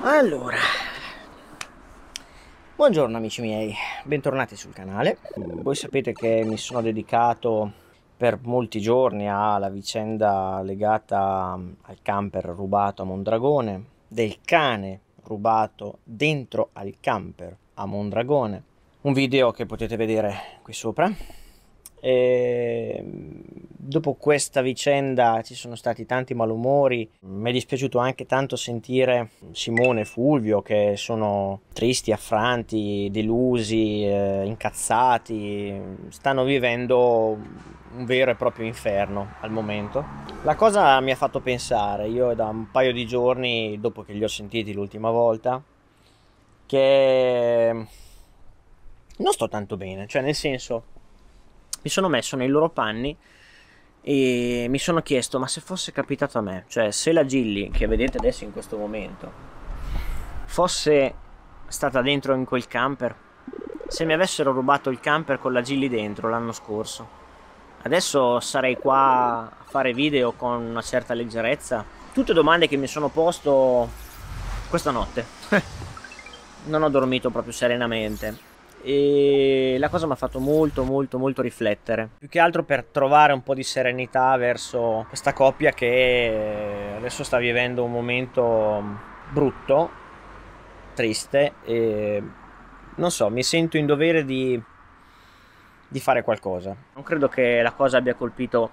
Allora, buongiorno amici miei, bentornati sul canale. Voi sapete che mi sono dedicato per molti giorni alla vicenda legata al camper rubato a Mondragone, del cane rubato dentro al camper a Mondragone. Un video che potete vedere qui sopra e dopo questa vicenda ci sono stati tanti malumori, mi è dispiaciuto anche tanto sentire Simone e Fulvio che sono tristi, affranti, delusi, eh, incazzati, stanno vivendo un vero e proprio inferno al momento. La cosa mi ha fatto pensare, io da un paio di giorni dopo che li ho sentiti l'ultima volta, che non sto tanto bene, cioè nel senso mi sono messo nei loro panni e mi sono chiesto ma se fosse capitato a me, cioè se la Gilly che vedete adesso in questo momento fosse stata dentro in quel camper, se mi avessero rubato il camper con la Gilly dentro l'anno scorso, adesso sarei qua a fare video con una certa leggerezza. Tutte domande che mi sono posto questa notte. non ho dormito proprio serenamente e la cosa mi ha fatto molto molto molto riflettere. Più che altro per trovare un po' di serenità verso questa coppia che adesso sta vivendo un momento brutto triste e non so mi sento in dovere di, di fare qualcosa. Non credo che la cosa abbia colpito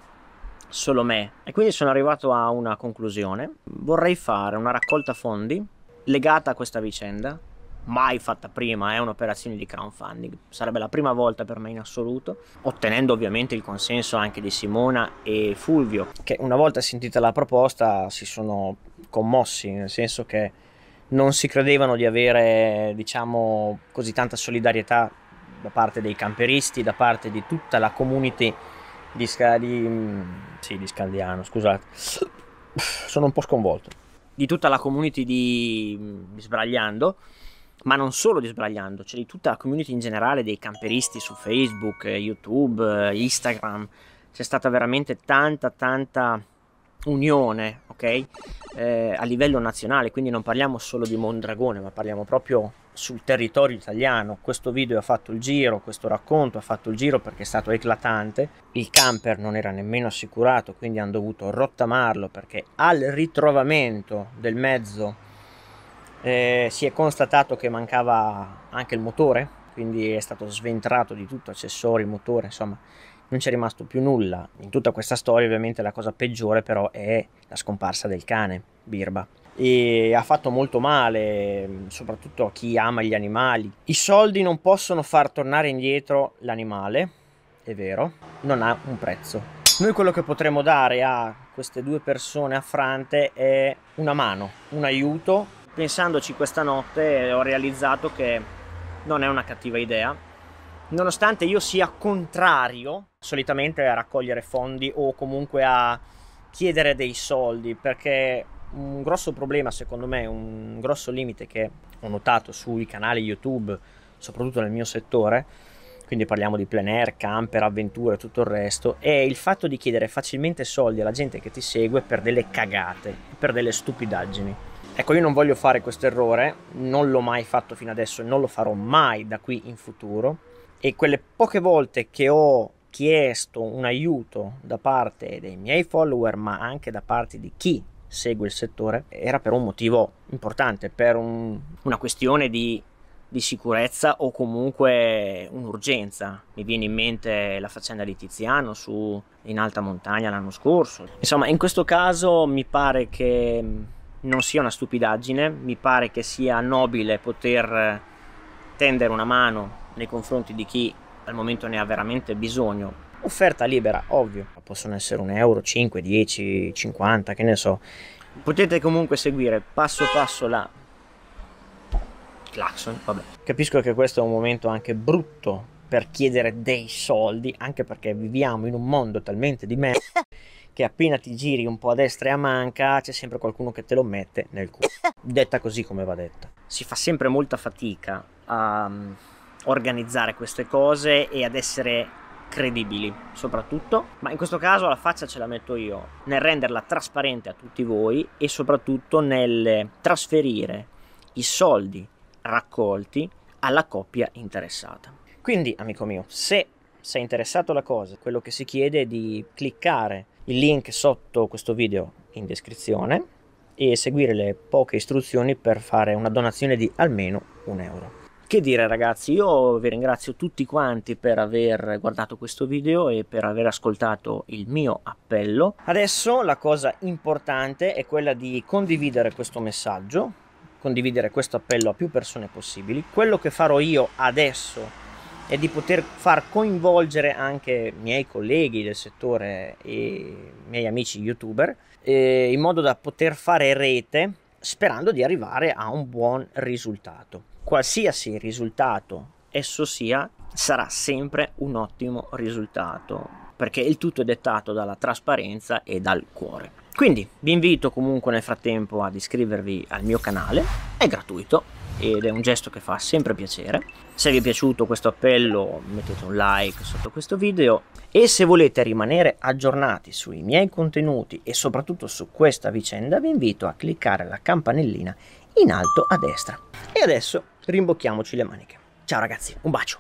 solo me. E quindi sono arrivato a una conclusione. Vorrei fare una raccolta fondi legata a questa vicenda mai fatta prima, è un'operazione di crowdfunding, sarebbe la prima volta per me in assoluto, ottenendo ovviamente il consenso anche di Simona e Fulvio, che una volta sentita la proposta si sono commossi, nel senso che non si credevano di avere, diciamo, così tanta solidarietà da parte dei camperisti, da parte di tutta la community di, Sca- di, sì, di Scaldiano, scusate, sono un po' sconvolto, di tutta la community di Sbragliando, ma non solo di Sbragliando, cioè di tutta la community in generale dei camperisti su Facebook, YouTube, Instagram. C'è stata veramente tanta, tanta unione, ok? Eh, a livello nazionale, quindi non parliamo solo di Mondragone, ma parliamo proprio sul territorio italiano. Questo video ha fatto il giro, questo racconto ha fatto il giro perché è stato eclatante. Il camper non era nemmeno assicurato, quindi hanno dovuto rottamarlo perché al ritrovamento del mezzo eh, si è constatato che mancava anche il motore, quindi è stato sventrato di tutto, accessori, motore, insomma non c'è rimasto più nulla. In tutta questa storia ovviamente la cosa peggiore però è la scomparsa del cane, Birba. E ha fatto molto male, soprattutto a chi ama gli animali. I soldi non possono far tornare indietro l'animale, è vero, non ha un prezzo. Noi quello che potremmo dare a queste due persone affrante è una mano, un aiuto pensandoci questa notte ho realizzato che non è una cattiva idea. Nonostante io sia contrario solitamente a raccogliere fondi o comunque a chiedere dei soldi, perché un grosso problema secondo me, un grosso limite che ho notato sui canali YouTube, soprattutto nel mio settore, quindi parliamo di plein air, camper, avventure e tutto il resto, è il fatto di chiedere facilmente soldi alla gente che ti segue per delle cagate, per delle stupidaggini. Ecco, io non voglio fare questo errore, non l'ho mai fatto fino adesso e non lo farò mai da qui in futuro. E quelle poche volte che ho chiesto un aiuto da parte dei miei follower, ma anche da parte di chi segue il settore, era per un motivo importante, per un, una questione di, di sicurezza o comunque un'urgenza. Mi viene in mente la faccenda di Tiziano su in alta montagna l'anno scorso. Insomma, in questo caso mi pare che non sia una stupidaggine, mi pare che sia nobile poter tendere una mano nei confronti di chi al momento ne ha veramente bisogno. Offerta libera, ovvio, possono essere un euro, 5, 10, 50, che ne so. Potete comunque seguire passo passo la clacson, vabbè. Capisco che questo è un momento anche brutto per chiedere dei soldi, anche perché viviamo in un mondo talmente di merda che appena ti giri un po' a destra e a manca c'è sempre qualcuno che te lo mette nel culo. Detta così come va detta. Si fa sempre molta fatica a mm, organizzare queste cose e ad essere credibili soprattutto, ma in questo caso la faccia ce la metto io nel renderla trasparente a tutti voi e soprattutto nel trasferire i soldi raccolti alla coppia interessata. Quindi, amico mio, se sei interessato alla cosa, quello che si chiede è di cliccare il link sotto questo video in descrizione e seguire le poche istruzioni per fare una donazione di almeno un euro. Che dire ragazzi, io vi ringrazio tutti quanti per aver guardato questo video e per aver ascoltato il mio appello. Adesso la cosa importante è quella di condividere questo messaggio, condividere questo appello a più persone possibili. Quello che farò io adesso è di poter far coinvolgere anche miei colleghi del settore e miei amici youtuber eh, in modo da poter fare rete sperando di arrivare a un buon risultato qualsiasi risultato esso sia, sarà sempre un ottimo risultato, perché il tutto è dettato dalla trasparenza e dal cuore. Quindi vi invito comunque nel frattempo ad iscrivervi al mio canale, è gratuito ed è un gesto che fa sempre piacere. Se vi è piaciuto questo appello mettete un like sotto questo video e se volete rimanere aggiornati sui miei contenuti e soprattutto su questa vicenda vi invito a cliccare la campanellina in alto a destra. E adesso rimbocchiamoci le maniche. Ciao ragazzi, un bacio.